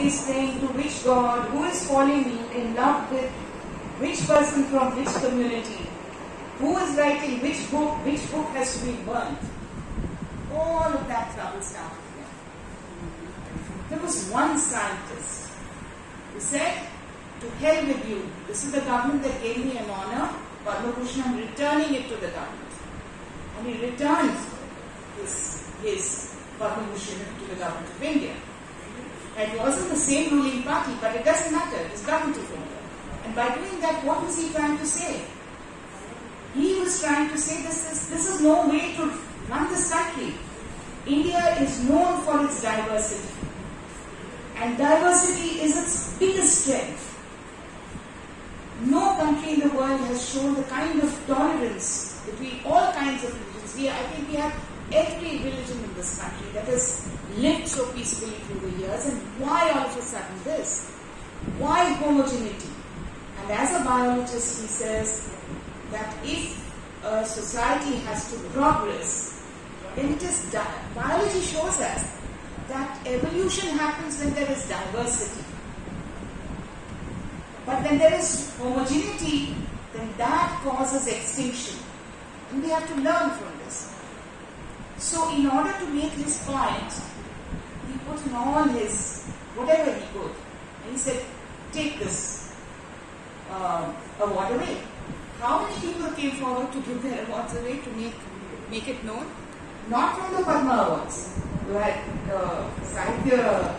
is saying to which God, who is falling in love with which person from which community, who is writing which book, which book has to be burnt. All of that trouble started there. There was one scientist who said, to hell with you. This is the government that gave me an honor. Padma I'm returning it to the government. And he returned his, his Padma to the government of India. It wasn't the same ruling party, but it doesn't matter. It's government of India. And by doing that, what was he trying to say? He was trying to say this is, this is no way to run this country. India is known for its diversity. And diversity is its biggest strength. No country in the world has shown the kind of tolerance between all kinds of religions. We, I think we have every religion in this country that has lived so peacefully through the years. And why all of a sudden this? Why homogeneity? And as a biologist, he says that if a society has to progress, then it is biology shows us that evolution happens when there is diversity. But when there is homogeneity, then that causes extinction. And we have to learn from this. So in order to make his point, he put in all his, whatever he could. And he said, take this uh, award away. How many people came forward to give their awards away to make, make it known? Not from the Padma Awards. Had uh, Sahitya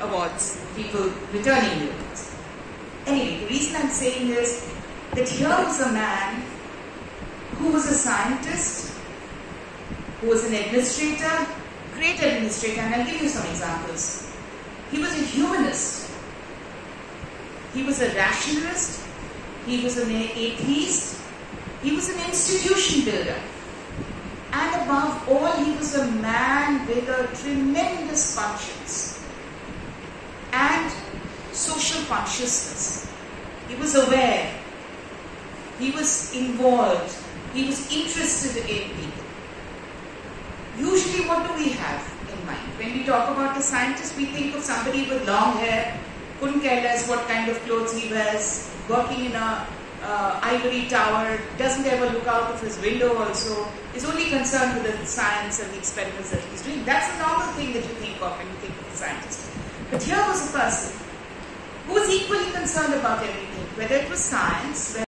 Awards, people returning the awards. Anyway, the reason I'm saying is that here was a man who was a scientist, who was an administrator, great administrator, and I'll give you some examples. He was a humanist. He was a rationalist. He was an atheist. He was an institution builder. And above all, he was a man with a tremendous conscience and social consciousness. He was aware. He was involved. He was interested in people. Usually, what do we have in mind? When we talk about a scientist, we think of somebody with long hair, couldn't care less what kind of clothes he wears, working in a uh, ivory tower, doesn't ever look out of his window also, is only concerned with the science and the experiments that he's doing. That's the normal thing that you think of when you think of a scientist. But here was a person who was equally concerned about everything, whether it was science,